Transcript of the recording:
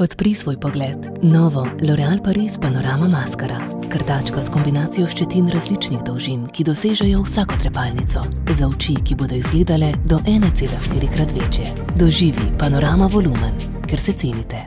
Odpri svoj pogled. Novo L'Oreal Paris Panorama Maskara. Krtačka s kombinacijo ščetin različnih dolžin, ki dosežejo vsako trepalnico. Za oči, ki bodo izgledale do 1,4 krat večje. Doživi panorama volumen, ker se cenite.